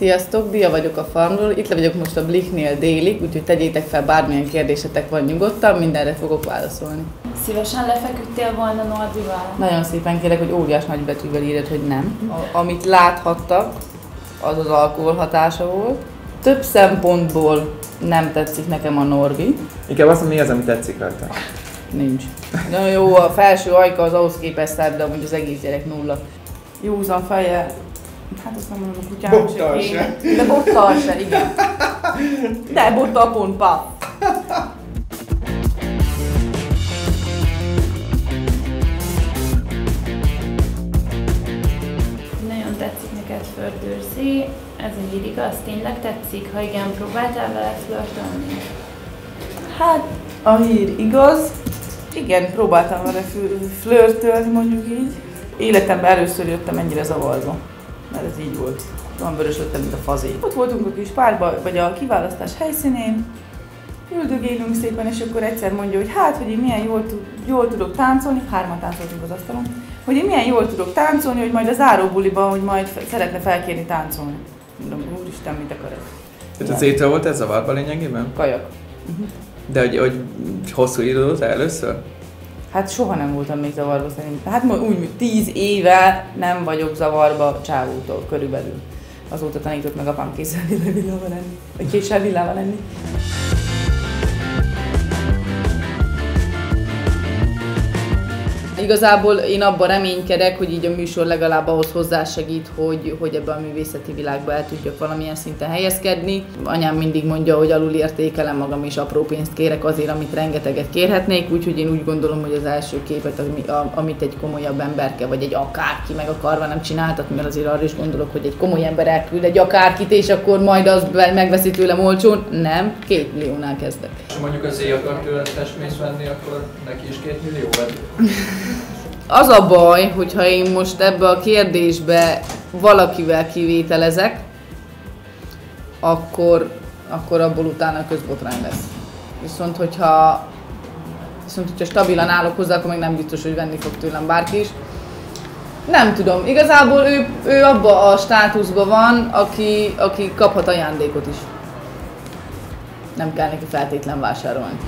Sziasztok, Bia vagyok a farmról, itt vagyok most a Blicknél délig, úgyhogy tegyétek fel bármilyen kérdésetek van nyugodtan, mindenre fogok válaszolni. Szívesen lefeküdtél volna Nordival? Nagyon szépen kérek, hogy óriás nagybetűvel írjad, hogy nem. A, amit láthattak, az az alkohol hatása volt. Több szempontból nem tetszik nekem a Norvi. Inkább azt mondom, mi az, ami tetszik rajta. Nincs. Nagyon jó, a felső ajka az ahhoz képest de amúgy az egész gyerek nulla. Józan feje, hát azt nem mondom a kutyának Bottal se. De bottal se, igen. De bottal pont. Nagyon tetszik neked Fördőrzi, ez a hír igaz, tényleg tetszik? Ha igen, próbáltál vele flörtölni? Hát, a hír igaz. Igen, próbáltam vele fl- flörtölni, mondjuk így. Életemben először jöttem ennyire zavarba. Mert ez így volt. Olyan vörös lettem, mint a fazé. Ott voltunk a kis párba, vagy a kiválasztás helyszínén. Üldögélünk szépen, és akkor egyszer mondja, hogy hát, hogy én milyen jól, jól tudok táncolni, hárman táncoltunk az asztalon, hogy én milyen jól tudok táncolni, hogy majd a záróbuliban, hogy majd szeretne felkérni táncolni. Mondom, úristen, mit akar ez? Tehát az étel volt ez zavarba lényegében? Kajak. De hogy, hogy hosszú idő először? Hát soha nem voltam még zavarba szerintem. Hát úgy, mint tíz éve nem vagyok zavarba csávótól körülbelül. Azóta tanított meg apám kézzel villával lenni. Vagy késsel villával lenni. Igazából én abban reménykedek, hogy így a műsor legalább ahhoz hozzásegít, hogy, hogy ebben a művészeti világba el tudjak valamilyen szinten helyezkedni. Anyám mindig mondja, hogy alul értékelem magam, és apró pénzt kérek azért, amit rengeteget kérhetnék, úgyhogy én úgy gondolom, hogy az első képet, amit egy komolyabb emberke, vagy egy akárki meg akarva nem csináltat, mert azért arra is gondolok, hogy egy komoly ember elküld egy akárkit, és akkor majd az megveszi tőlem olcsón. Nem, két milliónál kezdek. Ha mondjuk az éj akar tőled festményt venni, akkor neki is két millió vagy? Az a baj, hogyha én most ebbe a kérdésbe valakivel kivételezek, akkor, akkor abból utána közbotrány lesz. Viszont hogyha, viszont hogyha stabilan állok hozzá, akkor meg nem biztos, hogy venni fog tőlem bárki is. Nem tudom, igazából ő, ő abba a státuszban van, aki, aki kaphat ajándékot is. Nem kell neki feltétlen vásárolni.